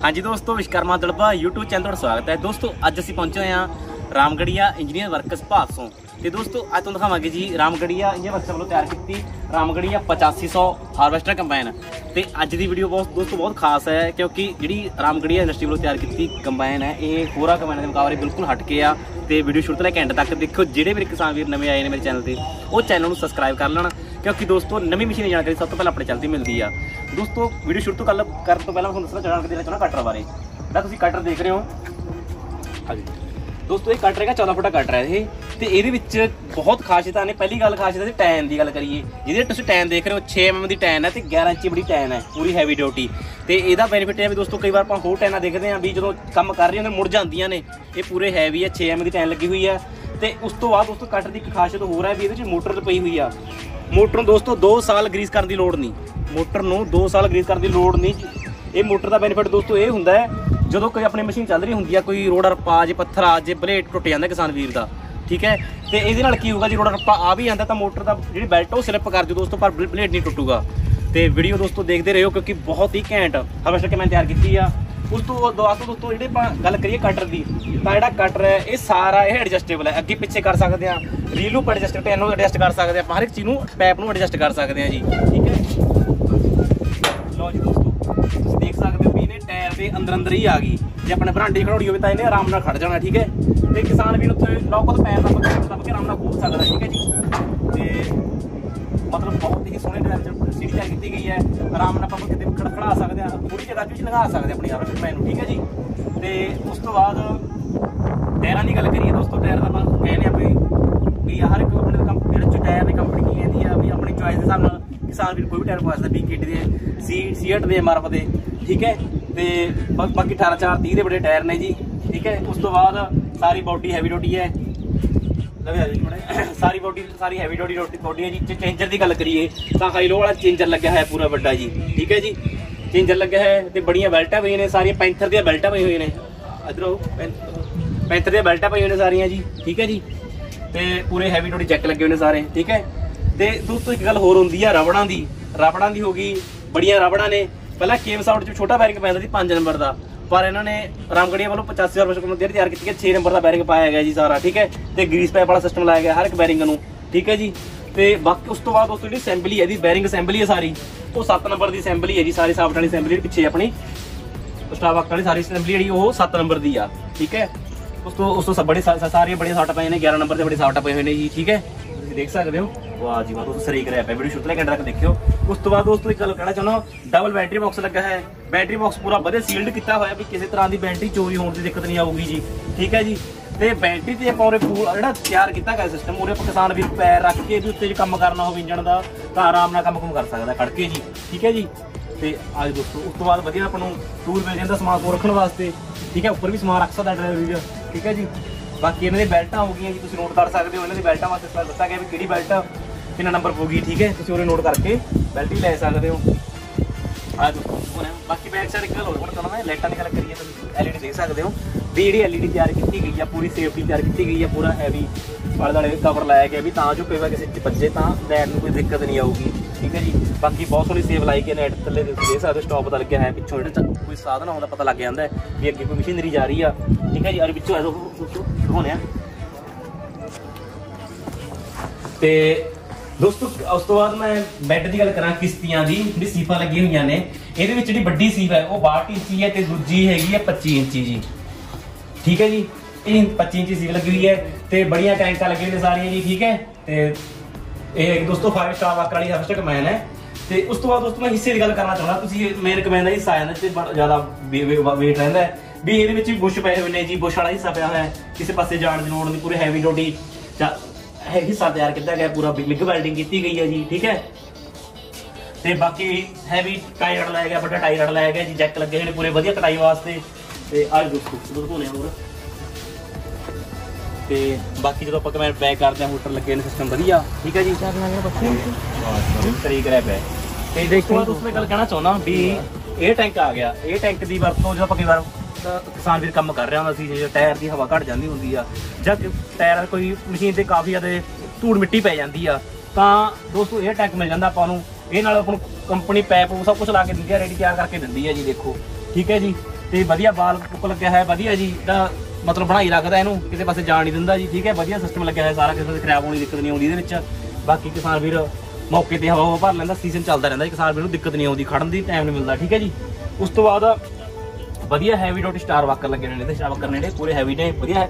ਹਾਂਜੀ ਦੋਸਤੋ Vishwakarma ਦਲਬਾ YouTube channel ਤੁਹਾਡਾ ਸਵਾਗਤ ਹੈ। ਦੋਸਤੋ, ਅੱਜ ਅਸੀਂ ਪਹੁੰਚੇ ਹੋਏ ਹਾਂ ਰਾਮਗੜੀਆ ਇੰਜੀਨੀਅਰ ਵਰਕਸ ਭਾਸੋਂ ਤੇ। ਦੋਸਤੋ, ਅੱਜ ਤੁਹਾਨੂੰ ਦਿਖਾਵਾਂਗੇ ਜੀ ਰਾਮਗੜੀਆ ਇੰਜੀਨੀਅਰ ਵਰਕਸ ਵੱਲੋਂ ਤਿਆਰ ਕੀਤੀ ਰਾਮਗੜੀਆ 8500 ਹਾਰਵੈਸਟਰ ਕੰਬਾਈਨ। ਤੇ ਅੱਜ ਦੀ ਵੀਡੀਓ ਬਹੁਤ ਦੋਸਤੋ, ਬਹੁਤ ਖਾਸ ਹੈ, ਕਿਉਂਕਿ ਜਿਹੜੀ ਰਾਮਗੜੀਆ ਇੰਡਸਟਰੀ ਵੱਲੋਂ ਤਿਆਰ ਕੀਤੀ ਕੰਬਾਈਨ ਹੈ, ਇਹ ਹੋਰਾਂ ਕੰਬਾਈਨਾਂ ਦੇ ਮੁਕਾਬਲੇ ਬਿਲਕੁਲ ਹਟ ਕੇ ਆ। ਤੇ ਵੀਡੀਓ ਸ਼ੁਰੂ ਤੋਂ ਲੈ ਕੇ ਐਂਡ ਤੱਕ ਦੇਖੋ, ਜਿਹੜੇ ਮੇਰੇ ਕਿਸਾਨ ਵੀਰ ਨਵੇਂ ਆਏ ਨੇ ਮੇਰੇ ਚੈਨਲ ਤੇ, ਉਹ ਚੈਨਲ ਨੂੰ ਸਬਸਕ੍ਰਾਈਬ ਕਰ ਲੈਣ। ਕਿਉਂਕਿ ਦੋਸਤੋ, ਨਵੀਂ ਮਸ਼ੀਨ ਦੀ ਜਾਣਕਾਰੀ ਸਭ ਤੋਂ ਪਹਿਲਾਂ ਆਪਣੇ ਚੈਨਲ ਤੇ ਮਿਲਦੀ ਆ। ਦੋਸਤੋ ਵੀਡੀਓ ਸ਼ੁਰੂ ਤੋਂ ਕੱਲ ਕਰਨ ਤੋਂ ਪਹਿਲਾਂ ਤੁਹਾਨੂੰ ਦੱਸਣਾ ਜਾਣਕਾਰੀ ਦੇਣਾ ਚਾਹੁੰਦਾ ਕਟਰ ਬਾਰੇ। ਜਿਹੜਾ ਤੁਸੀਂ ਕਟਰ ਦੇਖ ਰਹੇ ਹੋ। ਹਾਂਜੀ। ਦੋਸਤੋ ਇਹ ਕਟਰ ਹੈਗਾ 14 ਫੁੱਟ ਕਟਰ ਹੈ ਇਹ। ਤੇ ਇਹਦੇ ਵਿੱਚ ਬਹੁਤ ਖਾਸੀਅਤਾਂ ਨੇ ਪਹਿਲੀ ਗੱਲ ਖਾਸੀਅਤ ਹੈ ਟੈਨ ਦੀ ਗੱਲ ਕਰੀਏ। ਜਿਹਦੇ ਤੁਸੀਂ ਟੈਨ ਦੇਖ ਰਹੇ ਹੋ 6 mm ਦੀ ਟੈਨ ਹੈ ਤੇ 11 ਇੰਚੀ ਬੜੀ ਟੈਨ ਹੈ ਪੂਰੀ ਹੈਵੀ ਡਿਊਟੀ ਤੇ ਇਹਦਾ ਬੈਨੀਫਿਟ ਇਹ ਹੈ ਵੀ ਦੋਸਤੋ ਕਈ ਵਾਰ ਆਪਾਂ ਹੋਰ ਟੈਨਾਂ ਦੇਖਦੇ ਹਾਂ ਵੀ ਜਦੋਂ ਕੰਮ ਕਰ ਰਹੀਆਂ ਨੇ ਮੁੜ ਜਾਂਦੀਆਂ ਨੇ ਇਹ ਪੂਰੇ ਹੈਵੀ ਹੈ 6 mm ਦੀ ਟੈਨ ਲੱਗੀ ਹੋਈ ਹੈ। ਤੇ ਉਸ ਤੋਂ ਬਾਅਦ ਦੋਸਤੋ ਕਟਰ ਦੀ ਇੱਕ ਖਾਸੀਅਤ ਹੋਰ ਹੈ ਵੀ ਇਹਦੇ ਵਿੱਚ ਮੋਟਰ ਪਈ ਹੋਈ ਆ। ਮੋਟਰ ਨੂੰ ਦੋਸਤੋ 2 ਸਾਲ ਗਰੀਸ ਕਰਨ ਦੀ ਲੋੜ ਨਹੀਂ। ਮੋਟਰ ਨੂੰ 2 ਸਾਲ ਗਰੀਸ ਕਰਨ ਦੀ ਲੋੜ ਨਹੀਂ। ਇਹ ਮੋਟਰ ਦਾ ਬੈਨੀਫਿਟ ਦੋਸਤੋ ਇਹ ਹੁੰਦਾ ਹੈ, ਜਦੋਂ ਕੋਈ ਆਪਣੀ ਮਸ਼ੀਨ ਚੱਲ ਰਹੀ ਹੁੰਦੀ ਆ, ਕੋਈ ਰੋਡ ਰੱਪਾ, ਜੇ ਪੱਥਰ ਆ, ਜੇ ਬਲੇਡ ਟੁੱਟ ਜਾਂਦਾ ਕਿਸਾਨ ਵੀਰ ਦਾ, ਠੀਕ ਹੈ? ਤੇ ਇਹਦੇ ਨਾਲ ਕੀ ਹੋਊਗਾ, ਜੇ ਰੋਡ ਰੱਪਾ ਆ ਵੀ ਜਾਂਦਾ ਤਾਂ ਮੋਟਰ ਦਾ ਜਿਹੜੀ ਬੈਲਟ ਉਹ ਸਲਿੱਪ ਕਰ ਜੂ ਦੋਸਤੋ, ਪਰ ਬਲੇਡ ਨਹੀਂ ਟੁੱਟੂਗਾ। ਤੇ ਵੀਡੀਓ ਦੋਸਤੋ ਦੇਖਦੇ ਰਹੋ, ਕਿਉਂਕਿ ਬਹੁਤ ਹੀ ਘੈਂਟ ਹਮੇਸ਼ਾ ਕਿ ਮੈਂ ਤਿਆਰ ਕੀਤੀ ਆ। ਉਸ ਤੋਂ ਦੋਸਤੋ ਦੋਸਤੋ, ਜਿਹੜੇ ਆਪਾਂ ਗੱਲ ਕਰੀਏ ਕਟਰ ਦੀ, ਤਾਂ ਜਿਹੜਾ ਕਟਰ ਹੈ, ਇਹ ਸਾਰਾ ਇਹ ਐਡਜਸਟੇਬਲ ਹੈ। ਅੱਗੇ ਪਿੱਛੇ ਕਰ ਸਕਦੇ ਆ, ਰੀਲ ਨੂੰ ਐਡਜਸਟ ਟੈਨ ਨੂੰ ਐਡਜਸਟ ਕਰ ਸਕਦੇ ਆ, ਆਪਾਂ ਹਰ ਇੱਕ ਚੀਜ਼ ਨੂੰ, ਪੈਪ ਨੂੰ ਐਡਜਸਟ ਕਰ ਸਕਦੇ ਆ ਜੀ, ਠੀਕ ਹੈ? ਅੰਦਰ ਅੰਦਰ ਹੀ ਆ ਗਈ। ਜੇ ਆਪਣੇ ਬਰਾਂਡੇ ਖੜੋੜੀ ਹੋਵੇ ਤਾਂ ਇਹਨੇ ਆਰਾਮ ਨਾਲ ਖੜ ਜਾਣਾ, ਠੀਕ ਹੈ? ਤੇ ਕਿਸਾਨ ਵੀ ਉੱਥੇ ਲੋਕ ਪੈਰ ਦੱਬ ਕੇ ਦੱਬ ਕੇ ਆਰਾਮ ਨਾਲ ਖੋਲ ਸਕਦਾ, ਠੀਕ ਹੈ ਜੀ? ਤੇ ਮਤਲਬ ਬਹੁਤ ਹੀ ਸੋਹਣੇ ਡਿਜ਼ਾਈਨ ਚ ਸੀੜੀ ਤਿਆਰ ਕੀਤੀ ਗਈ ਹੈ। ਆਰਾਮ ਨਾਲ ਆਪਾਂ ਕਿਤੇ ਖੜ ਖੜਾ ਸਕਦੇ ਆ ਥੋੜੀ ਜਗ੍ਹਾ ਵਿੱਚ ਲਗਾ ਸਕਦੇ ਆਪਣੀ ਆਪ ਮੈਂ ਨੂੰ ਠੀਕ ਹੈ ਜੀ? ਤੇ ਉਸ ਤੋਂ ਬਾਅਦ ਟਾਇਰਾਂ ਦੀ ਗੱਲ ਕਰੀਏ ਦੋਸਤੋ ਟਾਇਰ ਦਾ ਆਪਾਂ ਕਹਿੰਦੇ ਆ ਵੀ ਵੀ ਹਰ ਇੱਕ ਆਪਣੇ ਕੰਪਨੀ ਜਿਹੜੇ ਚ ਟਾਇਰ ਦੀ ਕੰਪਨੀ ਕੀ ਕਹਿੰਦੀ ਆ ਵੀ ਆਪਣੀ ਚੁਆਇਸ ਦੇ ਹਿਸਾਬ ਨਾਲ ਕਿਸਾਨ ਵੀ ਕੋਈ ਵੀ ਟਾਇਰ ਪਾ ਸਕਦਾ ਬੀਕੇਟ ਦੇ ਸੀ ਸੀਟ ਦੇ ਐਮਆਰਐਫ ਦੇ, ਠੀਕ ਹੈ? ਤੇ ਬਾਕੀ 18 4 30 ਦੇ ਬੜੇ ਟਾਇਰ ਨੇ ਜੀ। ਠੀਕ ਹੈ? ਉਸ ਤੋਂ ਬਾਅਦ ਸਾਰੀ ਬਾਡੀ ਹੈਵੀ ਡੋਟੀ ਹੈ। ਲਵੇ ਆ ਜੀ ਥੋੜੇ ਸਾਰੀ ਬਾਡੀ ਸਾਰੀ ਹੈਵੀ ਡੋਟੀ ਰੋਟੀ ਬੋਡੀ ਹੈ ਜੀ। ਚੇਂਜਰ ਦੀ ਗੱਲ ਕਰੀਏ, ਤਾਂ ਹਾਈ ਲੋ ਵਾਲਾ ਚੇਂਜਰ ਲੱਗਿਆ ਹੋਇਆ ਪੂਰਾ ਵੱਡਾ ਜੀ। ਠੀਕ ਹੈ ਜੀ? ਚੇਂਜਰ ਲੱਗਿਆ ਹੈ ਤੇ ਬੜੀਆਂ ਬੈਲਟਾਂ ਪਈਆਂ ਨੇ, ਸਾਰੀਆਂ ਪੈਂਥਰ ਦੀਆਂ ਬੈਲਟਾਂ ਪਈਆਂ ਹੋਈਆਂ ਨੇ। ਇਧਰੋਂ ਪੈਂਥਰ ਦੀਆਂ ਬੈਲਟਾਂ ਪਈਆਂ ਹੋਈਆਂ ਨੇ ਸਾਰੀਆਂ ਜੀ। ਠੀਕ ਹੈ ਜੀ? ਤੇ ਪੂਰੇ ਹੈਵੀ ਡੋਟੀ ਚੈੱਕ ਲੱਗੇ ਹੋਏ ਨੇ ਸਾਰੇ। ਠੀਕ ਹੈ? ਤੇ ਦੋਸਤੋ, ਇੱਕ ਗੱਲ ਹੋਰ ਹੁੰਦੀ ਆ ਰਬੜਾਂ ਦੀ। ਰਬੜਾਂ ਦੀ ਹੋ ਗਈ, ਬੜੀਆਂ ਰਬੜਾਂ ਨੇ। ਪਹਿਲਾਂ ਕੇਮ ਆਊਟ ਚ ਛੋਟਾ ਬੈਰਿੰਗ ਪੈਂਦਾ ਸੀ 5 ਨੰਬਰ ਦਾ, ਪਰ ਇਹਨਾਂ ਨੇ ਰਾਮਗੜੀਆ ਵੱਲੋਂ 85000 ਰੁਪਏ ਕੋਲ ਦੇਰ ਤਿਆਰ ਕੀਤੀ ਹੈ 6 ਨੰਬਰ ਦਾ ਬੈਰਿੰਗ ਪਾਇਆ ਗਿਆ ਜੀ ਸਾਰਾ, ਠੀਕ ਹੈ? ਤੇ ਗਰੀਸ ਪੈਪ ਵਾਲਾ ਸਿਸਟਮ ਲਾਇਆ ਗਿਆ ਹਰ ਇੱਕ ਬੈਰਿੰਗ ਨੂੰ, ਠੀਕ ਹੈ ਜੀ? ਤੇ ਬਾਕੀ ਉਸ ਤੋਂ ਬਾਅਦ ਦੋਸਤੋ ਜਿਹੜੀ ਅਸੈਂਬਲੀ ਹੈ, ਇਹਦੀ ਬੈਰਿੰਗ ਅਸੈਂਬਲੀ ਹੈ ਸਾਰੀ, ਉਹ 7 ਨੰਬਰ ਦੀ ਅਸੈਂਬਲੀ ਹੈ ਜੀ, ਸਾਰੀ ਸਾਫਟ ਵਾਲੀ ਅਸੈਂਬਲੀ ਪਿੱਛੇ ਆਪਣੀ ਸਟਾਫ ਵਾਲੀ ਸਾਰੀ ਅਸੈਂਬਲੀ ਜਿਹੜੀ ਉਹ 7 ਨੰਬਰ ਦੀ ਆ, ਠੀਕ ਹੈ? ਉਸ ਤੋਂ ਉਸ ਤੋਂ ਸਭ ਬੜੇ ਸਾ- ਸਾਰੀਆਂ ਬੜੀਆਂ ਸਾਫਟ ਪਏ ਨੇ 11 ਨੰਬਰ ਦੇ ਬੜੇ ਸਾਫਟ ਪਏ ਹੋਏ ਨੇ ਜੀ, ਠੀਕ ਹੈ? ਤੁਸੀਂ ਦੇਖ ਸਕਦੇ ਹੋ। ਵਾਹ ਜੀ ਵਾਹ ਤੁਸੀਂ ਸਰੀ ਕਰਿਆ ਪਿਆ ਵੀਡੀਓ ਸ਼ੁਰੂ ਤੋਂ ਲੈ ਕੇ end ਤੱਕ ਦੇਖਿਓ। ਉਸ ਤੋਂ ਬਾਅਦ ਦੋਸਤੋ ਇੱਕ ਗੱਲ ਕਹਿਣਾ ਚਾਹੁੰਦਾ ਡਬਲ ਬੈਟਰੀ ਬਾਕਸ ਲੱਗਾ ਹੈ। ਬੈਟਰੀ ਬਾਕਸ ਪੂਰਾ ਵਧੀਆ ਸੀਲਡ ਕੀਤਾ ਹੋਇਆ ਵੀ ਕਿਸੇ ਤਰ੍ਹਾਂ ਦੀ ਬੈਟਰੀ ਚੋਰੀ ਹੋਣ ਦੀ ਦਿੱਕਤ ਨਹੀਂ ਆਊਗੀ ਜੀ। ਠੀਕ ਹੈ ਜੀ? ਤੇ ਬੈਟਰੀ ਤੇ ਆਪਾਂ ਉਹਦੇ ਫੂਲ ਜਿਹੜਾ ਤਿਆਰ ਕੀਤਾ ਗਿਆ ਸਿਸਟਮ ਉਹਦੇ ਆਪਾਂ ਕਿਸਾਨ ਵੀ ਪੈਰ ਰੱਖ ਕੇ ਇਹਦੇ ਉੱਤੇ ਜੇ ਕੰਮ ਕਰਨਾ ਹੋਵੇ ਇੰਜਣ ਦਾ, ਤਾਂ ਆਰਾਮ ਨਾਲ ਕੰਮ ਕੰਮ ਕਰ ਸਕਦਾ ਖੜ ਕੇ ਜੀ। ਠੀਕ ਹੈ ਜੀ? ਤੇ ਅੱਜ ਦੋਸਤੋ, ਉਸ ਤੋਂ ਬਾਅਦ ਵਧੀਆ ਆਪਾਂ ਨੂੰ ਟੂਲ ਮਿਲ ਜਾਂਦਾ ਸਮਾਨ ਕੋ ਰੱਖਣ ਵਾਸਤੇ। ਠੀਕ ਹੈ? ਉੱਪਰ ਵੀ ਸਮਾਨ ਰੱਖ ਸਕਦਾ ਡਰਾਈਵਰ ਵੀ ਠੀਕ ਹੈ ਜੀ? ਬਾਕੀ ਇਹਨਾਂ ਦੇ ਬੈਲਟਾਂ ਹੋ ਗਈਆਂ ਜੀ, ਤੁਸੀਂ ਨੋਟ ਕਰ ਸਕਦੇ ਹੋ, ਇਹਨਾਂ ਦੇ ਬੈਲਟਾਂ ਵਾਸਤੇ ਦੱਸਿਆ ਗਿਆ ਵੀ ਕਿਹੜੀ ਬੈਲਟ ਕਿੰਨਾ ਨੰਬਰ ਪਊਗੀ ਠੀਕ ਹੈ ਤੁਸੀਂ ਉਹਨੇ ਨੋਟ ਕਰਕੇ ਬੈਲਟ ਲੈ ਸਕਦੇ ਹੋ ਆ ਦੋਸਤੋ ਬਾਕੀ ਬੈਕ ਸਾਈਡ ਇੱਕ ਗੱਲ ਹੋਰ ਕਰਨਾ ਮੈਂ ਲਾਈਟਾਂ ਦੀ ਗੱਲ ਕਰੀਏ ਤਾਂ ਤੁਸੀਂ ਐਲਈਡੀ ਦੇਖ ਸਕਦੇ ਹੋ ਵੀ ਜਿਹੜੀ ਐਲਈਡੀ ਤਿਆਰ ਕੀਤੀ ਗਈ ਆ ਪੂਰੀ ਸੇਫਟੀ ਤਿਆਰ ਕੀਤੀ ਗਈ ਆ ਪੂਰਾ ਹੈਵੀ ਆਲੇ ਦੁਆਲੇ ਕਵਰ ਲਾਇਆ ਗਿਆ ਵੀ ਤਾਂ ਜੋ ਕਈ ਵਾਰ ਕਿਸੇ ਚ ਵੱਜੇ ਤਾਂ ਲਾਈਟ ਨੂੰ ਕੋਈ ਦਿੱਕਤ ਨਹੀਂ ਆਊਗੀ ਠੀਕ ਹੈ ਜੀ ਬਾਕੀ ਬਹੁਤ ਸੋਹਣੀ ਸੇਵ ਲਾਈ ਕੇ ਨੈਟ ਥੱਲੇ ਦੇ ਤੁਸੀਂ ਦੇਖ ਸਕਦੇ ਸਟਾਪ ਪਤਾ ਲੱਗਿਆ ਹੈ ਪਿੱਛੋਂ ਜਿਹੜਾ ਕੋਈ ਸਾਧਨ ਆਉਂਦਾ ਪਤਾ ਲੱਗ ਜਾਂਦਾ ਹੈ ਵੀ ਅੱਗੇ ਕੋਈ ਮਸ਼ੀਨਰੀ ਜਾ ਰਹੀ ਆ ਠੀਕ ਹੈ ਜੀ ਔਰ ਵਿੱਚੋਂ ਹੋਣੇ ਆ ਤੇ ਦੋਸਤੋ, ਉਸ ਤੋਂ ਬਾਅਦ ਮੈਂ ਬੈੱਡ ਦੀ ਗੱਲ ਕਰਾਂ, ਕਿਸ਼ਤੀਆਂ ਦੀ, ਜਿਹੜੀ ਸੀਫਾਂ ਲੱਗੀਆਂ ਹੋਈਆਂ ਨੇ, ਇਹਦੇ ਵਿੱਚ ਜਿਹੜੀ ਵੱਡੀ ਸੀਫ ਹੈ, ਉਹ 62 ਇੰਚੀ ਹੈ ਤੇ ਦੂਜੀ ਹੈਗੀ ਹੈ 25 ਇੰਚੀ ਜੀ। ਠੀਕ ਹੈ ਜੀ? ਇਹ 25 ਇੰਚੀ ਸੀਫ ਲੱਗੀ ਹੋਈ ਹੈ ਤੇ ਬੜੀਆਂ ਟੈਂਕਾਂ ਲੱਗੀਆਂ ਨੇ ਸਾਰੀਆਂ ਜੀ, ਠੀਕ ਹੈ? ਤੇ ਇਹ ਇੱਕ ਦੋਸਤੋ 5 ਸਟਾਰ ਵਾਕਰ ਵਾਲੀ ਹਫਸਟਕ ਕਮੈਨ ਹੈ। ਤੇ ਉਸ ਤੋਂ ਬਾਅਦ ਦੋਸਤੋ, ਮੈਂ ਹਿੱਸੇ ਦੀ ਗੱਲ ਕਰਨਾ ਚਾਹੁੰਦਾ, ਤੁਸੀਂ ਮੇਨ ਕਮੈਨ ਦਾ ਹਿੱਸਾ ਆ ਜਾਂਦਾ ਤੇ ਬੜਾ ਜ਼ਿਆਦਾ ਵੇਟ ਰਹਿੰਦਾ ਹੈ। ਵੀ ਇਹਦੇ ਵਿੱਚ ਵੀ ਬੁਸ਼ ਪਏ ਹੋਏ ਨੇ ਜੀ, ਬੁਸ਼ ਵਾਲਾ ਹਿੱਸਾ ਪਿਆ ਹੋਇਆ ਹੈ, ਕਿਸੇ ਪਾਸੇ ਜਾਣ ਦੀ ਲੋੜ ਨਹੀਂ, ਪੂਰੇ ਹੈਵੀ ਡੋਟੀ ਹੈ ਹਿੱਸਾ ਤਿਆਰ ਕੀਤਾ ਗਿਆ ਪੂਰਾ ਬਿਗ ਵੈਲਡਿੰਗ ਕੀਤੀ ਗਈ ਹੈ ਜੀ ਠੀਕ ਹੈ? ਤੇ ਬਾਕੀ ਹੈਵੀ ਟਾਇਰ ਲਾਇਆ ਗਿਆ ਵੱਡਾ ਟਾਇਰ ਲਾਇਆ ਗਿਆ ਜੀ ਜੈਕ ਲੱਗੇ ਹੋਏ ਨੇ ਪੂਰੇ ਵਧੀਆ ਕਟਾਈ ਵਾਸਤੇ। ਤੇ ਆਹ ਦੋਸਤੋ ਦੁੱਧ ਧੋਣੇ ਹੋਰ। ਤੇ ਬਾਕੀ ਜਦੋਂ ਆਪਾਂ ਕਮੈਂਟ ਬੈਕ ਕਰਦੇ ਹਾਂ ਮੋਟਰ ਲੱਗੇ ਨੇ ਸਿਸਟਮ ਵਧੀਆ ਠੀਕ ਹੈ ਜੀ? ਤਰੀਕ ਰਹਿ ਪਿਆ। ਤੇ ਦੇਖੋ ਉਸ ਵਿੱਚ ਗੱਲ ਕਹਿਣਾ ਚਾਹੁੰਦਾ ਵੀ ਇਹ ਟੈਂਕ ਆ ਗਿਆ ਇਹ ਟੈਂਕ ਦੀ ਵਰਤੋਂ ਜਦੋਂ ਆਪਾਂ ਕਈ ਵਾਰ ਕਿਸਾਨ ਵੀਰ ਕੰਮ ਕਰ ਰਿਹਾ ਹੁੰਦਾ ਸੀ, ਜੇ ਟਾਇਰ ਦੀ ਹਵਾ ਘਟ ਜਾਂਦੀ ਹੁੰਦੀ ਆ, ਜਾਂ ਟਾਇਰ ਕੋਈ ਮਸ਼ੀਨ ਤੇ ਕਾਫੀ ਜ਼ਿਆਦਾ ਧੂੜ ਮਿੱਟੀ ਪੈ ਜਾਂਦੀ ਆ, ਤਾਂ ਦੋਸਤੋ ਇਹ ਟੈਂਕ ਮਿਲ ਜਾਂਦਾ ਆਪਾਂ ਨੂੰ। ਇਹ ਨਾਲ ਆਪਾਂ ਨੂੰ ਕੰਪਨੀ ਪੈਪ ਸਭ ਕੁਝ ਲਾ ਕੇ ਦਿੰਦੀ ਆ ਰੈਡੀ ਤਿਆਰ ਕਰਕੇ ਦਿੰਦੀ ਆ ਜੀ, ਦੇਖੋ। ਠੀਕ ਹੈ ਜੀ? ਤੇ ਵਧੀਆ ਬਾਲ ਪੁੱਕ ਲੱਗਿਆ ਹੈ ਵਧੀਆ ਜੀ, ਤਾਂ ਮਤਲਬ ਬਣਾਈ ਰੱਖਦਾ ਇਹਨੂੰ, ਕਿਸੇ ਪਾਸੇ ਜਾਣ ਨਹੀਂ ਦਿੰਦਾ ਜੀ, ਠੀਕ ਹੈ? ਵਧੀਆ ਸਿਸਟਮ ਲੱਗਿਆ ਹੈ ਸਾਰਾ, ਕਿਸੇ ਦੇ ਖਰਾਬ ਹੋਣ ਦੀ ਦਿੱਕਤ ਨਹੀਂ ਆਉਂਦੀ ਇਹਦੇ ਵਿੱਚ। ਬਾਕੀ ਕਿਸਾਨ ਵੀਰ ਮੌਕੇ ਤੇ ਹਵਾ ਹਵਾ ਭਰ ਲੈਂਦਾ ਸੀਜ਼ਨ ਚੱਲਦਾ ਰਹਿੰਦਾ ਜੀ, ਕਿਸਾਨ ਵੀਰ ਨੂੰ ਦਿੱਕਤ ਨਹੀਂ ਆਉਂਦੀ, ਖੜਨ ਦੀ ਟਾਈਮ ਨਹੀਂ ਮਿਲਦਾ, ਠੀਕ ਹੈ ਜੀ? ਉਸ ਤੋਂ ਬਾਅਦ ਵਧੀਆ ਹੈਵੀ ਡੋਟੀ ਸਟਾਰ ਵਾਕਰ ਲੱਗੇ ਨੇ ਤੇ ਸਟਾਰ ਵਾਕਰ ਨੇ ਪੂਰੇ ਹੈਵੀ ਨੇ, ਵਧੀਆ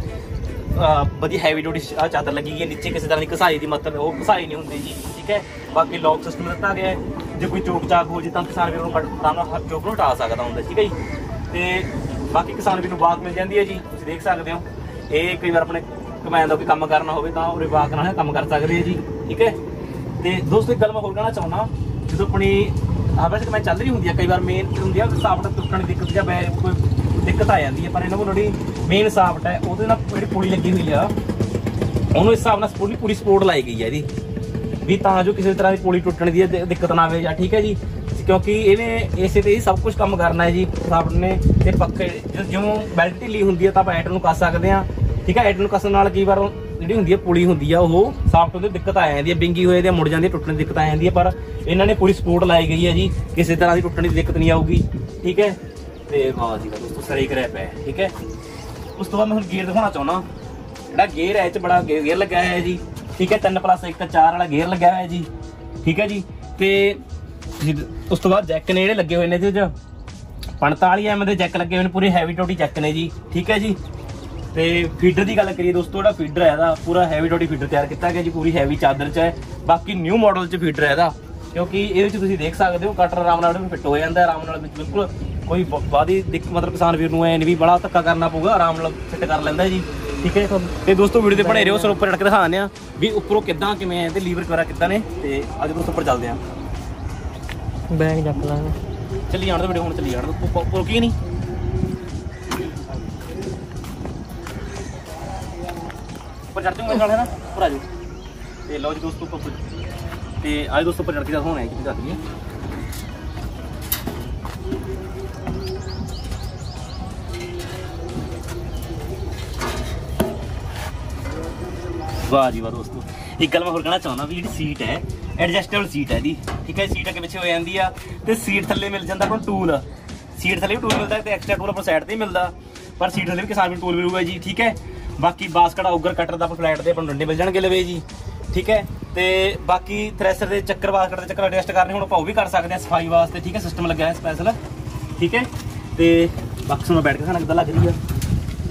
ਵਧੀਆ ਹੈਵੀ ਡੋਟੀ ਚਾਦਰ ਲੱਗੀ ਹੈ, ਨੀਚੇ ਕਿਸੇ ਤਰ੍ਹਾਂ ਦੀ ਘਸਾਈ ਦੀ ਮਤਲਬ ਉਹ ਘਸਾਈ ਨਹੀਂ ਹੁੰਦੀ ਜੀ, ਠੀਕ ਹੈ? ਬਾਕੀ ਲੌਕ ਸਿਸਟਮ ਦਿੱਤਾ ਗਿਆ ਜੇ ਕੋਈ ਚੋਕ ਚਾਕ ਹੋ ਜੇ ਤਾਂ ਕਿਸਾਨ ਵੀਰ ਨੂੰ ਕੱਢ, ਤਾਂ ਨਾ ਹੱਥ ਚੋਕ ਨੂੰ ਹਟਾ ਸਕਦਾ ਹੁੰਦਾ, ਠੀਕ ਹੈ ਜੀ? ਤੇ ਬਾਕੀ ਕਿਸਾਨ ਵੀਰ ਨੂੰ ਬਾਤ ਮਿਲ ਜਾਂਦੀ ਹੈ ਜੀ, ਤੁਸੀਂ ਦੇਖ ਸਕਦੇ ਹੋ, ਇਹ ਕਈ ਵਾਰ ਆਪਣੇ ਕਮਾਇਆਂ ਦਾ ਕੋਈ ਕੰਮ ਕਰਨਾ ਹੋਵੇ ਤਾਂ ਉਹ ਬਾਤ ਨਾਲ ਕੰਮ ਕਰ ਸਕਦੇ ਹੈ ਜੀ, ਠੀਕ ਹੈ? ਤੇ ਦੋਸਤੋ ਇੱਕ ਗੱਲ ਮੈਂ ਹੋਰ ਕਹਿਣਾ ਚਾਹੁੰਦਾ, ਜਦੋਂ ਆਪਣੀ ਹਾਵਰਸ ਕਮਾਈ ਚੱਲ ਰਹੀ ਹੁੰਦੀ ਆ, ਕਈ ਵਾਰ ਮੇਨ ਹੁੰਦੀ ਆ ਸਾਫਟ ਟੁੱਟਣ ਦੀ ਦਿੱਕਤ ਜਾਂ ਬੈ ਕੋਈ ਦਿੱਕਤ ਆ ਜਾਂਦੀ ਹੈ ਪਰ ਇਹਨਾਂ ਕੋਲ ਜਿਹੜੀ ਮੇਨ ਸਾਫਟ ਹੈ, ਉਹਦੇ ਨਾਲ ਜਿਹੜੀ ਪੁਲੀ ਲੱਗੀ ਹੋਈ ਆ, ਉਹਨੂੰ ਇਸ ਹਿਸਾਬ ਨਾਲ ਪੂਰੀ ਪੂਰੀ ਸਪੋਰਟ ਲਾਈ ਗਈ ਹੈ ਇਹਦੀ। ਵੀ ਤਾਂ ਜੋ ਕਿਸੇ ਤਰ੍ਹਾਂ ਦੀ ਪੁਲੀ ਟੁੱਟਣ ਦੀ ਦਿ- ਦਿੱਕਤ ਨਾ ਆਵੇ ਜਾਂ ਠੀਕ ਹੈ ਜੀ। ਕਿਉਂਕਿ ਇਹਨੇ ਇਸੇ ਤੇ ਹੀ ਸਭ ਕੁਝ ਕੰਮ ਕਰਨਾ ਹੈ ਜੀ। ਸਾਫਟ ਨੇ ਤੇ ਪੱਕੇ ਜ- ਜਿਉਂ ਬੈਲਟ ਢਿੱਲੀ ਹੁੰਦੀ ਹੈ ਤਾਂ ਆਪਾਂ ਐਟ ਨੂੰ ਕੱਸ ਸਕਦੇ ਆ ਠੀਕ ਹੈ, ਐਟ ਨੂੰ ਕੱਸਣ ਨਾਲ ਕਈ ਵਾਰ ਜਿਹੜੀ ਹੁੰਦੀ ਹੈ ਪੁਲੀ ਹੁੰਦੀ ਆ ਉਹ ਸਾਫਟ ਉਹਦੇ ਦਿੱਕਤ ਆ ਜਾਂਦੀ ਹੈ ਬਿੰਗੀ ਹੋਏ ਤੇ ਮੁੜ ਜਾਂਦੀ ਹੈ ਟੁੱਟਣ ਦੀ ਦਿੱਕਤ ਆ ਜਾਂਦੀ ਹੈ ਪਰ ਇਹਨਾਂ ਨੇ ਪੂਰੀ ਸਪੋਰਟ ਲਾਈ ਗਈ ਹੈ ਜੀ। ਕਿਸੇ ਤਰ੍ਹਾਂ ਦੀ ਟੁੱਟਣ ਦੀ ਦਿੱਕਤ ਨਹੀਂ ਆਊਗੀ ਠੀਕ ਹੈ? ਤੇ ਵਾਹ ਜੀ ਵਾਹ ਦੋਸਤੋ ਸਰੇ ਕਰਿਆ ਪਿਆ ਹੈ, ਠੀਕ ਹੈ? ਉਸ ਤੋਂ ਬਾਅਦ ਮੈਂ ਹੁਣ ਗੇਅਰ ਦਿਖਾਉਣਾ ਚਾਹੁੰਦਾ। ਜਿਹੜਾ ਗੇਅਰ ਹੈ ਇਹ ਚ ਬੜਾ ਗੇਅਰ ਲੱਗਿਆ ਹੋਇਆ ਹੈ ਜੀ ਠੀਕ ਹੈ? 3 ਪਲੱਸ 1 4 ਵਾਲਾ ਗੇਅਰ ਲੱਗਿਆ ਹੋਇਆ ਹੈ ਜੀ ਠੀਕ ਹੈ ਜੀ? ਤੇ ਜਿਦ- ਉਸ ਤੋਂ ਬਾਅਦ ਜੈਕ ਨੇ ਜਿਹੜੇ ਲੱਗੇ ਹੋਏ ਨੇ ਇਹਦੇ ਚ 45 ਐਮ ਦੇ ਜੈਕ ਲੱਗੇ ਹੋਏ ਨੇ ਪੂਰੇ ਹੈਵੀ ਡੋਟੀ ਜੈਕ ਨੇ ਜੀ ਠੀਕ ਹੈ ਜੀ? ਤੇ ਫੀਡਰ ਦੀ ਗੱਲ ਕਰੀਏ ਦੋਸਤੋ ਜਿਹੜਾ ਫੀਡਰ ਹੈ ਇਹਦਾ ਪੂਰਾ ਹੈਵੀ ਡੋਟੀ ਫੀਡਰ ਤਿਆਰ ਕੀਤਾ ਗਿਆ ਜੀ ਪੂਰੀ ਹੈਵੀ ਚਾਦਰ ਚ ਹੈ। ਬਾਕੀ ਨਿਊ ਮਾਡਲ ਚ ਫੀਡਰ ਹੈ ਇਹਦਾ। ਕਿਉਂਕਿ ਇਹਦੇ ਵਿੱਚ ਤੁਸੀਂ ਦੇਖ ਸਕਦੇ ਹੋ ਕਟਰ ਆਰਾਮ ਨਾਲ ਫਿੱਟ ਹੋ ਜਾਂਦਾ ਆਰਾਮ ਨਾਲ ਵਿੱਚ ਬਿਲਕੁਲ ਕੋਈ ਬਾਦੀ ਦਿੱਕ ਮਤਲਬ ਕਿਸਾਨ ਵੀਰ ਨੂੰ ਐ ਨਹੀਂ ਵੀ ਬੜਾ ਧੱਕਾ ਕਰਨਾ ਪਊਗਾ ਆਰਾਮ ਨਾਲ ਫਿੱਟ ਕਰ ਲੈਂਦਾ ਜੀ। ਠੀਕ ਹੈ ਤੇ ਦੋਸਤੋ ਵੀਡੀਓ ਤੇ ਬਣੇ ਰਹੋ ਸਰ ਉੱਪਰ ਅਟਕ ਦਿਖਾ ਦਿੰਦੇ ਆ ਵੀ ਉੱਪਰੋਂ ਕਿੱਦਾਂ ਕਿਵੇਂ ਹੈ ਤੇ ਲੀਵਰ ਵਗੈਰਾ ਕਿੱਦਾਂ ਨੇ ਤੇ ਅੱਜ ਦੋਸਤੋ ਉੱਪਰ ਚੱਲਦੇ ਆ ਬੈਗ ਚੱਕ ਲਾਂਗੇ। ਚੱਲੀ ਜਾਣ ਦੋ ਵੀਡੀਓ ਹੁਣ ਚੱਲੀ ਜਾਣ ਦੋ ਰੁਕੀ ਨਹੀਂ? ਉੱਪਰ ਚੜ੍ਹਦੇ ਮੇਰੇ ਨਾਲ, ਹੈ ਨਾ? ਉੱਪਰ ਆ ਜਾਓ। ਤੇ ਲਓ ਜੀ ਦੋਸਤੋ, ਉੱਪਰ ਤੇ ਅੱਜ ਦੋਸਤੋ, ਉੱਪਰ ਚੜ੍ਹ ਕੇ ਹੋਣਾ ਹੈ ਕਿਤੇ ਜਾਂਦੀ ਹੈ ਵਾਹ ਜੀ ਵਾਹ ਦੋਸਤੋ। ਇੱਕ ਗੱਲ ਮੈਂ ਹੋਰ ਕਹਿਣਾ ਚਾਹੁੰਦਾ ਵੀ ਜਿਹੜੀ ਸੀਟ ਹੈ ਐਡਜਸਟੇਬਲ ਸੀਟ ਹੈ ਦੀ ਠੀਕ ਹੈ ਸੀਟ ਅੱਗੇ ਪਿੱਛੇ ਹੋ ਜਾਂਦੀ ਆ ਤੇ ਸੀਟ ਥੱਲੇ ਮਿਲ ਜਾਂਦਾ ਆਪਾਂ ਟੂਲ ਸੀਟ ਥੱਲੇ ਵੀ ਟੂਲ ਮਿਲਦਾ ਤੇ ਐਕਸਟਰਾ ਟੂਲ ਆਪਾਂ ਸਾਈਡ ਤੇ ਹੀ ਮਿਲਦਾ। ਪਰ ਸੀਟ ਥੱਲੇ ਵੀ ਕਿਸਾਨ ਵੀ ਟੂਲ ਮਿਲੂਗਾ ਜੀ, ਠੀਕ ਹੈ? ਬਾਕੀ ਬਾਸਕਟ ਆਊਗਰ ਕਟਰ ਦਾ ਆਪਾਂ ਫਲੈਟ ਦੇ ਆਪਾਂ ਨੂੰ ਡੰਡੇ ਮਿਲ ਜਾਣਗੇ ਲਵੇ ਜੀ। ਠੀਕ ਹੈ? ਤੇ ਬਾਕੀ ਥ੍ਰੈਸ਼ਰ ਦੇ ਚੱਕਰ ਬਾਸਕਟ ਦੇ ਚੱਕਰ ਐਡਜਸਟ ਕਰਨੇ, ਹੁਣ ਆਪਾਂ ਉਹ ਵੀ ਕਰ ਸਕਦੇ ਹਾਂ ਸਫ਼ਾਈ ਵਾਸਤੇ, ਠੀਕ ਹੈ? ਸਿਸਟਮ ਲੱਗਿਆ ਹੈ ਸਪੈਸ਼ਲ ਠੀਕ ਹੈ? ਤੇ ਬਾਕੀ ਨੂੰ ਬੈਠ ਕੇ ਖਾਣਾ ਕਿੱਦਾਂ ਲੱਗ ਰਹੀ ਆ?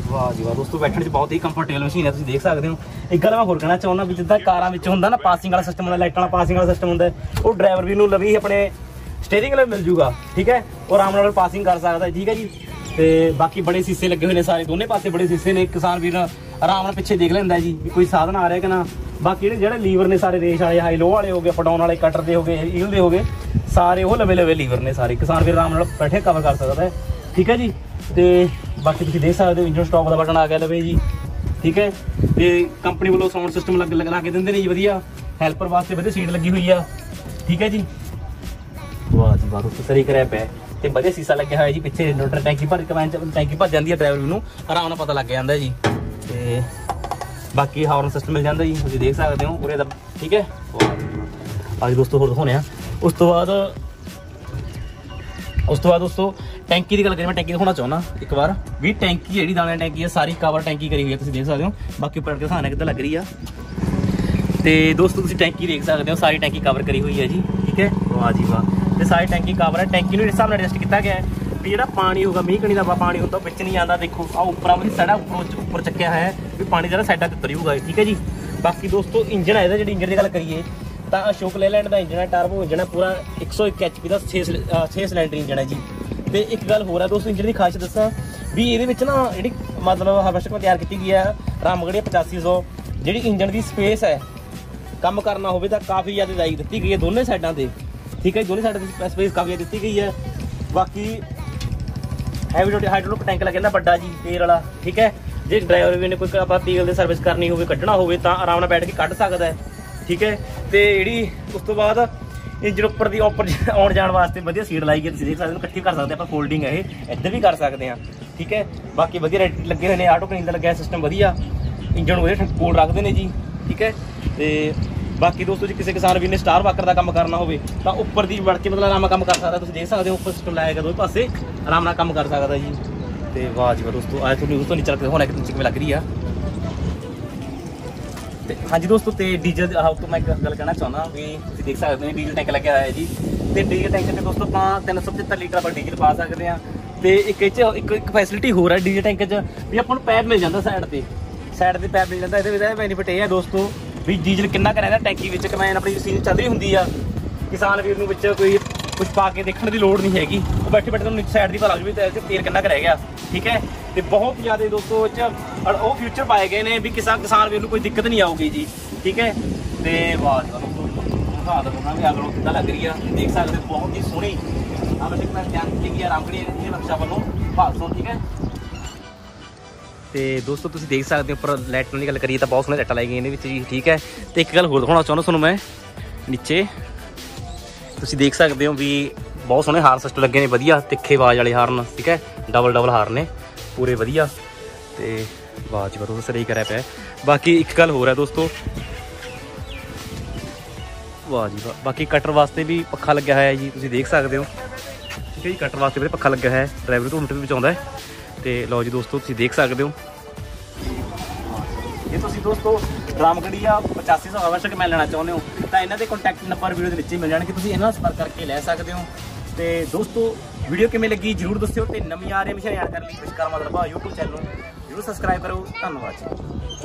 ਵਾਹ ਜੀ ਵਾਹ, ਦੋਸਤੋ ਬੈਠਣ 'ਚ ਬਹੁਤ ਹੀ ਕੰਫਰਟੇਬਲ ਮਸ਼ੀਨ ਹੈ ਤੁਸੀਂ ਦੇਖ ਸਕਦੇ ਹੋ। ਇੱਕ ਗੱਲ ਮੈਂ ਹੋਰ ਕਹਿਣਾ ਚਾਹੁੰਦਾ ਵੀ ਜਿੱਦਾਂ ਕਾਰਾਂ ਵਿੱਚ ਹੁੰਦਾ ਨਾ ਪਾਸਿੰਗ ਵਾਲਾ ਸਿਸਟਮ ਹੁੰਦਾ ਲਾਈਟਾਂ ਵਾਲਾ ਪਾਸਿੰਗ ਵਾਲਾ ਸਿਸਟਮ ਹੁੰਦਾ, ਉਹ ਡਰਾਈਵਰ ਵੀ ਨੂੰ ਲਵੀ ਆਪਣੇ ਸਟੀਅਰਿੰਗ ਨਾਲ ਮਿਲ ਜੂਗਾ, ਠੀਕ ਹੈ? ਉਹ ਆਰਾਮ ਨਾਲ ਪਾਸਿੰਗ ਕਰ ਸਕਦਾ, ਠੀਕ ਹੈ ਜੀ? ਤੇ ਬਾਕੀ ਬੜੇ ਸੀਸੇ ਲੱਗੇ ਹੋਏ ਨੇ ਸਾਰੇ। ਦੋਨੇ ਪਾਸੇ ਬੜੇ ਸੀਸੇ ਨੇ। ਕਿਸਾਨ ਵੀਰ ਆਰਾਮ ਨਾਲ ਪਿੱਛੇ ਦੇਖ ਲੈਂਦਾ ਜੀ, ਵੀ ਕੋਈ ਸਾਧਨ ਆ ਰਿਹਾ ਕਿ ਨਾ। ਬਾਕੀ ਜਿਹੜੇ ਜਿਹੜੇ ਲੀਵਰ ਨੇ ਸਾਰੇ ਰੇਸ ਵਾਲੇ ਹਾਈ ਲੋ ਵਾਲੇ ਹੋ ਗਏ ਪਡਾਉਣ ਵਾਲੇ ਕਟਰ ਦੇ ਹੋ ਗਏ ਈਲ ਦੇ ਹੋ ਗਏ, ਸਾਰੇ ਉਹ ਲਵੇ ਲਵੇ ਲੀਵਰ ਨੇ ਸਾਰੇ। ਕਿਸਾਨ ਵੀਰ ਆਰਾਮ ਨਾਲ ਬੈਠੇ ਕਵਰ ਕਰ ਸਕਦਾ ਹੈ। ਠੀਕ ਹੈ ਜੀ? ਤੇ ਬਾਕੀ ਤੁਸੀਂ ਦੇਖ ਸਕਦੇ ਹੋ ਇੰਜਨ ਸਟਾਪ ਦਾ ਬਟਨ ਆ ਗਿਆ ਲਵੇ ਜੀ। ਠੀਕ ਹੈ? ਤੇ ਕੰਪਨੀ ਵੱਲੋਂ ਸਾਊਂਡ ਸਿਸਟਮ ਲੱਗ ਲਗਾ ਕੇ ਦਿੰਦੇ ਨੇ ਜੀ, ਵਧੀਆ। ਹੈਲਪਰ ਵਾਸਤੇ ਵਧੀਆ ਸੀਟ ਲੱਗੀ ਹੋਈ ਆ। ਠੀਕ ਹੈ ਜੀ? ਵਾਹ ਜੀ, ਵਾਹ ਦੋਸਤੋ ਸਰੀ ਕਰਿਆ ਪਿਆ। ਤੇ ਵਧੀਆ ਸੀਸਾ ਲੱਗਿਆ ਹੋਇਆ ਜੀ, ਪਿੱਛੇ ਨੋਟਰ ਟੈਂਕੀ ਭਰ ਕਮਾਨ ਚ ਟੈਂਕੀ ਭਰ ਜਾਂਦੀ ਹੈ ਡਰਾਈਵਰ ਨੂੰ, ਆਰਾਮ ਨਾਲ ਪਤਾ ਲੱਗ ਜਾਂਦਾ ਜੀ। ਤੇ ਬਾਕੀ ਹਾਰਨ ਸਿਸਟਮ ਮਿਲ ਜਾਂਦਾ ਜੀ, ਤੁਸੀਂ ਦੇਖ ਸਕਦੇ ਹੋ ਪੂਰੇ ਦਾ ਠੀਕ ਹੈ। ਵਾਹ ਅੱਜ ਦੋਸਤੋ ਹੋਰ ਦਿਖਾਉਣੇ ਆ ਉਸ ਤੋਂ ਬਾਅਦ, ਉਸ ਤੋਂ ਬਾਅਦ ਦੋਸਤੋ, ਟੈਂਕੀ ਦੀ ਗੱਲ ਕਰੀਏ, ਮੈਂ ਟੈਂਕੀ ਦਿਖਾਉਣਾ ਚਾਹੁੰਦਾ ਇੱਕ ਵਾਰ। ਵੀ ਟੈਂਕੀ ਜਿਹੜੀ ਦਾਣਾ ਟੈਂਕੀ ਹੈ, ਸਾਰੀ ਕਵਰ ਟੈਂਕੀ ਕਰੀ ਹੋਈ ਹੈ, ਤੁਸੀਂ ਦੇਖ ਸਕਦੇ ਹੋ। ਬਾਕੀ ਉੱਪਰ ਕੇ ਦਿਖਾਣਾ ਕਿੱਦਾਂ ਲੱਗ ਰਹੀ ਆ। ਤੇ ਦੋਸਤੋ, ਤੁਸੀਂ ਟੈਂਕੀ ਦੇਖ ਸਕਦੇ ਹੋ, ਸਾਰੀ ਟੈਂਕੀ ਕਵਰ ਕਰੀ ਹੋਈ ਹੈ ਜੀ, ਠੀਕ ਹੈ। ਵਾਹ ਜੀ ਵਾਹ। ਤੇ ਸਾਰੀ ਟੈਂਕੀ ਕਵਰ ਹੈ। ਟੈਂਕੀ ਨੂੰ ਇਸ ਹਿਸਾਬ ਨਾਲ ਐਡਜਸਟ ਕੀਤਾ ਗਿਆ ਹੈ ਵੀ ਜਿਹੜਾ ਪਾਣੀ ਹੋਊਗਾ, ਮੀਂਹ ਕਣੀ ਦਾ ਵਾ- ਪਾਣੀ ਹੁੰਦਾ ਵਿੱਚ ਨਹੀਂ ਆਉਂਦਾ। ਦੇਖੋ ਆ ਉੱਪਰ ਵਾਲੀ ਸਾਡਾ ਉੱਪਰ ਉੱਪਰ ਚੱਕਿਆ ਹੈ ਵੀ ਪਾਣੀ ਜਿਹੜਾ ਸਾਈਡਾਂ ਤੇ ਉਤਰੂਗਾ ਠੀਕ ਹੈ ਜੀ? ਬਾਕੀ ਦੋਸਤੋ ਇੰਜਨ ਹੈ ਇਹਦਾ, ਜਿਹੜੀ ਇੰਜਨ ਦੀ ਗੱਲ ਕਰੀਏ, ਤਾਂ ਅਸ਼ੋਕ ਲੇਲੈਂਡ ਦਾ ਇੰਜਨ ਹੈ ਟਰਬੋ ਇੰਜਨ ਹੈ, ਪੂਰਾ 101 ਐਚਪੀ ਦਾ 6 6 ਸਿਲੰਡਰ ਇੰਜਨ ਹੈ ਜੀ। ਤੇ ਇੱਕ ਗੱਲ ਹੋਰ ਹੈ ਦੋਸਤੋ ਇੰਜਨ ਦੀ ਖਾਸੀਅਤ ਦੱਸਾਂ ਵੀ ਇਹਦੇ ਵਿੱਚ ਨਾ ਜਿਹੜੀ ਮਤਲਬ ਹਾਰਵੈਸਟਰ ਕੋਲ ਤਿਆਰ ਕੀਤੀ ਗਈ ਹੈ ਰਾਮਗੜੀਆ 8500 ਜਿਹੜੀ ਇੰਜਨ ਦੀ ਸਪੇਸ ਹੈ, ਕੰਮ ਕਰਨਾ ਹੋਵੇ ਤਾਂ ਕਾਫੀ ਜ਼ਿਆਦਾ ਜਾਈ ਦਿੱਤੀ ਗਈ ਹੈ ਦੋਨੇ ਸਾਈਡਾਂ ਤੇ। ਠੀਕ ਹੈ ਜੀ, ਦੋਨੇ ਸਾਡੇ ਤੇ ਸਪੇਸ ਕਾਫੀ ਦਿੱਤੀ ਗਈ ਹੈ। ਬਾਕੀ ਹੈਵੀ ਡਿਊਟੀ ਹਾਈਡ੍ਰੋਲਿਕ ਟੈਂਕ ਲੱਗਿਆ ਨਾ ਵੱਡਾ ਜੀ ਤੇਲ ਵਾਲਾ ਠੀਕ ਹੈ। ਜੇ ਡਰਾਈਵਰ ਵੀ ਨੇ ਕੋਈ ਆਪਾਂ ਤੇਲ ਦੀ ਸਰਵਿਸ ਕਰਨੀ ਹੋਵੇ ਕੱਢਣਾ ਹੋਵੇ ਤਾਂ ਆਰਾਮ ਨਾਲ ਬੈਠ ਕੇ ਕੱਢ ਸਕਦਾ ਹੈ ਠੀਕ ਹੈ। ਤੇ ਜਿਹੜੀ ਉਸ ਤੋਂ ਬਾਅਦ ਇੰਜਨ ਉੱਪਰ ਦੀ ਉੱਪਰ ਆਉਣ ਜਾਣ ਵਾਸਤੇ ਵਧੀਆ ਸੀਟ ਲਾਈ ਗਈ ਤੁਸੀਂ ਦੇਖ ਸਕਦੇ ਹੋ ਇਕੱਠੀ ਕਰ ਸਕਦੇ ਆਪਾਂ ਫੋਲਡਿੰਗ ਹੈ ਇਹ ਇੱਧਰ ਵੀ ਕਰ ਸਕਦੇ ਹਾਂ ਠੀਕ ਹੈ। ਬਾਕੀ ਵਧੀਆ ਰੈਡ ਲੱਗੇ ਹੋਏ ਨੇ ਆਟੋ ਕਲੀਨ ਦਾ ਲੱਗਿਆ ਸਿਸਟਮ ਵਧੀਆ। ਇੰਜਨ ਵਧੀਆ ਕੋਲ ਰੱਖਦੇ ਨੇ ਜੀ ਠੀਕ ਹੈ। ਤੇ ਬਾਕੀ ਦੋਸਤੋ, ਜੀ ਕਿਸੇ ਕਿਸਾਨ ਵੀ ਨੇ ਸਟਾਰ ਵਾਕਰ ਦਾ ਕੰਮ ਕਰਨਾ ਹੋਵੇ, ਤਾਂ ਉੱਪਰ ਦੀ ਵੜ ਕੇ ਮਤਲਬ ਆਰਾਮ ਨਾਲ ਕੰਮ ਕਰ ਸਕਦਾ। ਤੁਸੀਂ ਦੇਖ ਸਕਦੇ ਹੋ, ਉੱਪਰ ਸਿਸਟਮ ਲਾਇਆ ਗਿਆ ਦੋਵੇਂ ਪਾਸੇ। ਆਰਾਮ ਨਾਲ ਕੰਮ ਕਰ ਸਕਦਾ ਜੀ। ਤੇ ਵਾਹ ਜੀ ਵਾਹ ਦੋਸਤੋ, ਅੱਜ ਤੁਹਾਨੂੰ ਦੋਸਤੋ ਨੀਚੇ ਰੱਖਦੇ ਹੁਣ ਇੱਕ ਨੀਚੇ ਕਿਵੇਂ ਲੱਗ ਰਹੀ ਆ। ਤੇ ਹਾਂਜੀ ਦੋਸਤੋ, ਤੇ ਡੀਜ਼ਲ, ਆਹ ਤੋਂ ਮੈਂ ਇੱਕ ਗੱਲ ਕਹਿਣਾ ਚਾਹੁੰਦਾ ਵੀ ਤੁਸੀਂ ਦੇਖ ਸਕਦੇ ਹੋ, ਡੀਜ਼ਲ ਟੈਂਕ ਲੱਗਿਆ ਹੋਇਆ ਹੈ ਜੀ। ਤੇ ਡੀਜ਼ਲ ਟੈਂਕ ਤੇ ਦੋਸਤੋ, ਆਪਾਂ 375 ਲੀਟਰ ਆਪਾਂ ਡੀਜ਼ਲ ਪਾ ਸਕਦੇ ਆ ਤੇ ਇੱਕ ਇਹ 'ਚ, ਇੱਕ ਇੱਕ ਫੈਸਿਲਿਟੀ ਹੋਰ ਹੈ ਡੀਜ਼ਲ ਟੈਂਕ 'ਚ, ਵੀ ਆਪਾਂ ਨੂੰ ਪੈਪ ਮਿਲ ਜਾਂਦਾ ਸਾਈਡ ਤੇ। ਸਾਈਡ ਤੇ ਪੈਪ ਮਿਲ ਜਾਂਦਾ, ਇਹਦੇ ਵਿੱਚ ਬੈਨੀਫਿਟ ਇਹ ਹੈ ਦੋਸਤੋ ਵੀ ਡੀਜ਼ਲ ਕਿੰਨਾ ਕੁ ਰਹਿੰਦਾ, ਟੈਂਕੀ ਵਿੱਚ ਕਮੈਨ ਆਪਣੀ ਮਸ਼ੀਨ ਚੱਲ ਰਹੀ ਹੁੰਦੀ ਆ। ਕਿਸਾਨ ਵੀਰ ਨੂੰ ਵਿੱਚ ਕੋਈ ਕੁਝ ਪਾ ਕੇ ਦੇਖਣ ਦੀ ਲੋੜ ਨਹੀਂ ਹੈਗੀ। ਉਹ ਬੈਠੇ ਬੈਠੇ ਤੁਹਾਨੂੰ ਸਾਈਡ ਦੀ ਪਤਾ ਲੱਗ ਜੂ ਵੀ ਤੇ ਤੇਲ ਕਿੰਨਾ ਕੁ ਰਹਿ ਗਿਆ, ਠੀਕ ਹੈ? ਤੇ ਬਹੁਤ ਜ਼ਿਆਦਾ ਦੋਸਤੋ ਇਹ 'ਚ ਉਹ ਫਿਊਚਰ ਪਾਏ ਗਏ ਨੇ ਵੀ ਕਿਸਾਨ ਕਿਸਾਨ ਵੀਰ ਨੂੰ ਕੋਈ ਦਿੱਕਤ ਨਹੀਂ ਆਊਗੀ ਜੀ, ਠੀਕ ਹੈ? ਤੇ ਵਾਹ ਜੀ ਦਿਖਾ ਦਵਾਂ ਵੀ ਅਗਲੋਂ ਕਿੱਦਾਂ ਲੱਗ ਰਹੀ ਆ। ਦੇਖ ਸਕਦੇ ਹੋ, ਬਹੁਤ ਹੀ ਸੋਹਣੀ। ਆ ਮੈਂ ਮੈਂ ਧਿਆਨ ਦਿੱਤੀ ਗਿਆ ਰਾਮਗੜੀ ਇਹ ਨਕਸ਼ਾ ਵੱਲੋਂ। ਭਾਸੋਂ ਠੀਕ ਹੈ? ਤੇ ਦੋਸਤੋ, ਤੁਸੀਂ ਦੇਖ ਸਕਦੇ ਹੋ ਪਰ ਲਾਈਟਾਂ ਦੀ ਗੱਲ ਕਰੀਏ ਤਾਂ ਬਹੁਤ ਸੋਹਣੇ ਲਾਈਟਾਂ ਲਾਈ ਗਈਆਂ ਇਹਦੇ ਵਿੱਚ ਜੀ, ਠੀਕ ਹੈ? ਤੇ ਇੱਕ ਗੱਲ ਹੋਰ ਦਿਖਾਉਣਾ ਚਾਹੁੰਦਾ ਤੁਹਾਨੂੰ ਮੈਂ, ਨੀਚੇ। ਤੁਸੀਂ ਦੇਖ ਸਕਦੇ ਹੋ ਵੀ ਬਹੁਤ ਸੋਹਣੇ ਹਾਰ ਸਿਸਟਮ ਲੱਗੇ ਨੇ, ਵਧੀਆ, ਤਿੱਖੇ ਆਵਾਜ਼ ਵਾਲੇ ਹਾਰਨ, ਠੀਕ ਹੈ? ਡਬਲ ਡਬਲ ਹਾਰ ਨੇ, ਪੂਰੇ ਵਧੀਆ। ਤੇ ਆਵਾਜ਼ ਬਰੋ ਸਹੀ ਕਰਿਆ ਪਿਆ ਬਾਕੀ ਇੱਕ ਗੱਲ ਹੋਰ ਹੈ ਦੋਸਤੋ। ਵਾਹ ਜੀ ਵਾਹ ਬਾਕੀ ਕਟਰ ਵਾਸਤੇ ਵੀ ਪੱਖਾ ਲੱਗਿਆ ਹੋਇਆ ਹੈ ਜੀ, ਤੁਸੀਂ ਦੇਖ ਸਕਦੇ ਹੋ। ਠੀਕ ਹੈ ਜੀ ਕਟਰ ਵਾਸਤੇ ਵੀ ਪੱਖਾ ਲੱਗਿਆ ਹੋਇਆ ਹੈ। ਡਰਾਈਵਰ ਤੋਂ ਵੀ ਬਚਾਉਂਦਾ ਹੈ। ਤੇ ਲਓ ਜੀ ਦੋਸਤੋ, ਤੁਸੀਂ ਦੇਖ ਸਕਦੇ ਹੋ। ਜੇ ਤੁਸੀਂ ਦੋਸਤੋ, ਰਾਮਗੜੀਆ 8500 ਆਵਸ਼ਕ ਮੈਂ ਲੈਣਾ ਚਾਹੁੰਦੇ ਹੋ। ਤਾਂ ਇਹਨਾਂ ਦੇ ਕੰਟੈਕਟ ਨੰਬਰ ਵੀਡੀਓ ਦੇ ਵਿੱਚ ਹੀ ਮਿਲ ਜਾਣਗੇ। ਤੁਸੀਂ ਇਹਨਾਂ ਨਾਲ ਸੰਪਰਕ ਕਰਕੇ ਲੈ ਸਕਦੇ ਹੋ। ਤੇ ਦੋਸਤੋ, ਵੀਡੀਓ ਕਿਵੇਂ ਲੱਗੀ ਜਰੂਰ ਦੱਸਿਓ ਤੇ ਨਵੀਂ ਆ ਰਹੀ ਮਿਸ਼ਨ ਯਾਦ ਕਰਨ ਲਈ ਵਿਸ਼ਕਰਮਾ ਦਰਬਾ YouTube ਚੈਨਲ ਨੂੰ ਜਰੂਰ ਸਬਸਕ੍ਰਾਈਬ ਕਰੋ। ਧੰਨਵਾਦ ਜੀ।